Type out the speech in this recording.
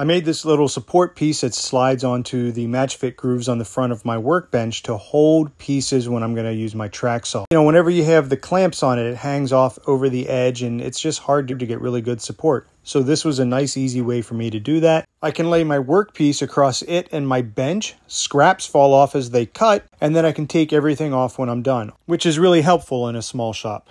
I made this little support piece that slides onto the MatchFit grooves on the front of my workbench to hold pieces when I'm going to use my track saw. You know, whenever you have the clamps on it, it hangs off over the edge and it's just hard to, get really good support. So this was a nice easy way for me to do that. I can lay my workpiece across it and my bench. Scraps fall off as they cut and then I can take everything off when I'm done, which is really helpful in a small shop.